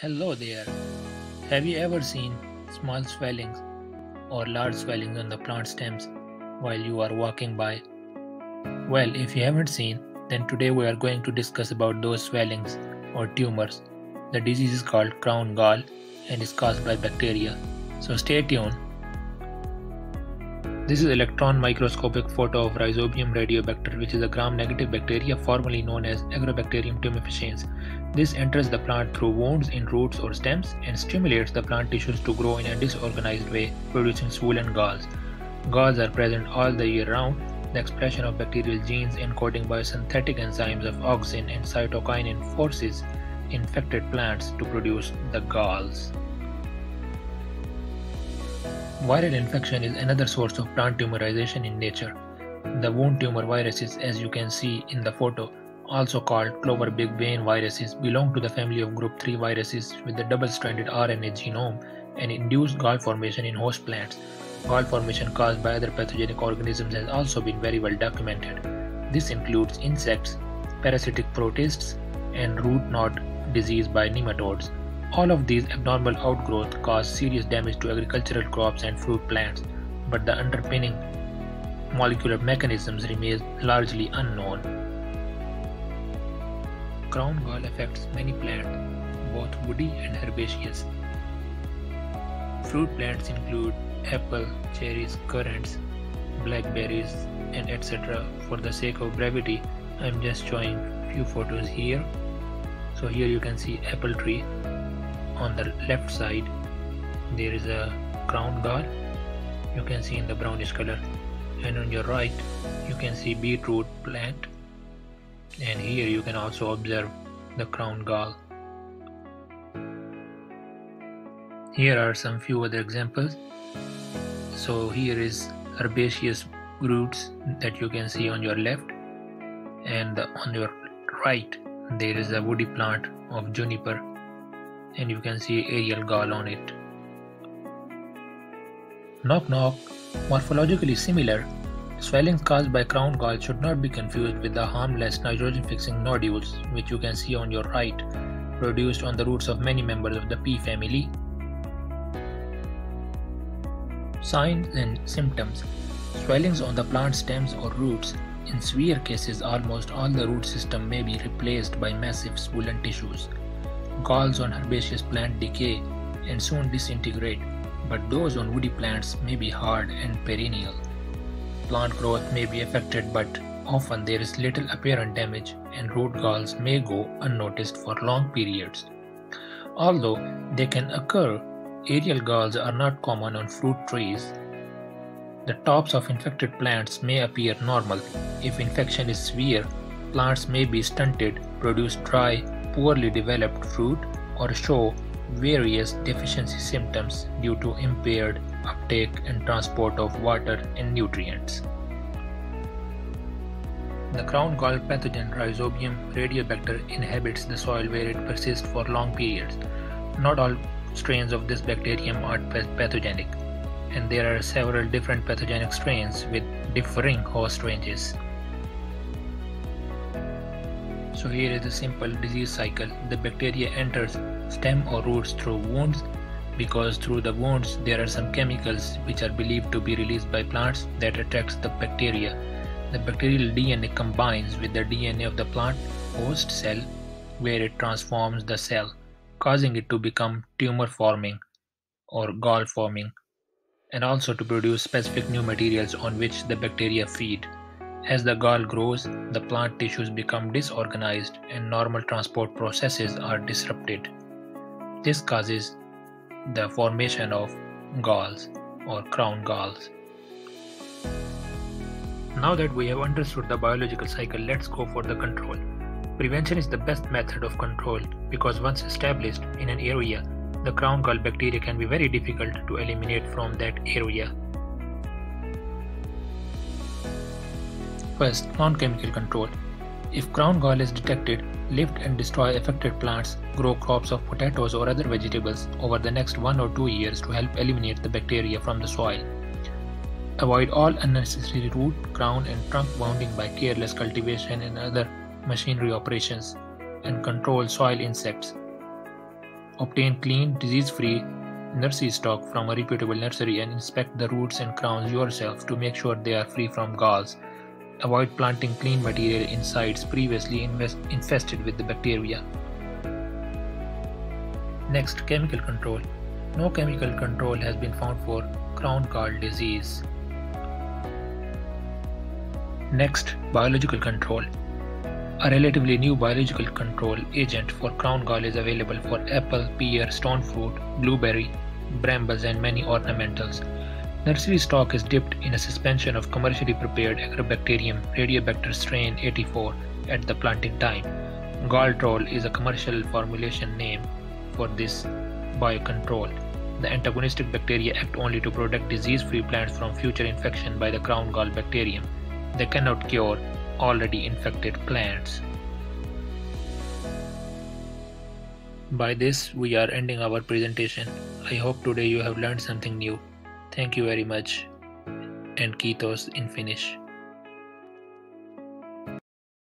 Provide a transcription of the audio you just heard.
Hello there. Have you ever seen small swellings or large swellings on the plant stems while you are walking by? Well, if you haven't seen, then today we are going to discuss about those swellings or tumors. The disease is called crown gall and is caused by bacteria. So stay tuned this is electron microscopic photo of Rhizobium radiobacter, which is a gram-negative bacteria formerly known as Agrobacterium tumefaciens. This enters the plant through wounds in roots or stems and stimulates the plant tissues to grow in a disorganized way, producing swollen galls. Galls are present all the year round. The expression of bacterial genes encoding biosynthetic enzymes of auxin and cytokinin forces infected plants to produce the galls. Viral infection is another source of plant tumorization in nature. The wound tumor viruses, as you can see in the photo, also called clover big vein viruses, belong to the family of group 3 viruses with the double-stranded RNA genome and induce gall formation in host plants. Gall formation caused by other pathogenic organisms has also been very well documented. This includes insects, parasitic protists, and root knot disease by nematodes. All of these abnormal outgrowths cause serious damage to agricultural crops and fruit plants, but the underpinning molecular mechanisms remain largely unknown. Crown gall affects many plants, both woody and herbaceous. Fruit plants include apple, cherries, currants, blackberries, and etc. For the sake of brevity, I am just showing a few photos here. So here you can see apple tree on the left side there is a crown gall you can see in the brownish color. And on your right you can see beetroot plant. And here you can also observe the crown gall here are some few other examples. So here is herbaceous roots that you can see on your left. And on your right there is a woody plant of juniper and you can see aerial gall on it. Knock knock, morphologically similar, swellings caused by crown gall should not be confused with the harmless nitrogen fixing nodules which you can see on your right, produced on the roots of many members of the pea family. Signs and symptoms Swellings on the plant stems or roots. In severe cases, almost all the root system may be replaced by massive swollen tissues. Galls on herbaceous plant decay and soon disintegrate, but those on woody plants may be hard and perennial. Plant growth may be affected, but often there is little apparent damage and root galls may go unnoticed for long periods. Although they can occur, aerial galls are not common on fruit trees. The tops of infected plants may appear normal. If infection is severe, plants may be stunted, produce dry, poorly developed fruit or show various deficiency symptoms due to impaired uptake and transport of water and nutrients. The crown gall pathogen Rhizobium radiobacter inhabits the soil where it persists for long periods. Not all strains of this bacterium are pathogenic, and there are several different pathogenic strains with differing host ranges. So here is the simple disease cycle. The bacteria enters stem or roots through wounds because through the wounds there are some chemicals which are believed to be released by plants that attracts the bacteria. The bacterial DNA combines with the DNA of the plant host cell where it transforms the cell, causing it to become tumor forming or gall forming and also to produce specific new materials on which the bacteria feed. As the gall grows, the plant tissues become disorganized and normal transport processes are disrupted. This causes the formation of galls or crown galls. Now that we have understood the biological cycle, let's go for the control. Prevention is the best method of control because once established in an area, the crown gall bacteria can be very difficult to eliminate from that area First, non-chemical control. If crown gall is detected, lift and destroy affected plants, grow crops of potatoes or other vegetables over the next one or two years to help eliminate the bacteria from the soil. Avoid all unnecessary root, crown and trunk wounding by careless cultivation and other machinery operations and control soil insects. Obtain clean, disease free nursery stock from a reputable nursery and inspect the roots and crowns yourself to make sure they are free from galls. Avoid planting clean material in sites previously infested with the bacteria. Next, chemical control. No chemical control has been found for crown gall disease. Next, biological control. A relatively new biological control agent for crown gall is available for apple, pear, stone fruit, blueberry, brambles, and many ornamentals. Nursery stock is dipped in a suspension of commercially prepared Agrobacterium radiobacter strain 84 at the planting time. Galltrol is a commercial formulation name for this biocontrol. The antagonistic bacteria act only to protect disease-free plants from future infection by the crown gall bacterium. They cannot cure already infected plants. By this, we are ending our presentation. I hope today you have learned something new. Thank you very much and Kitos in Finnish.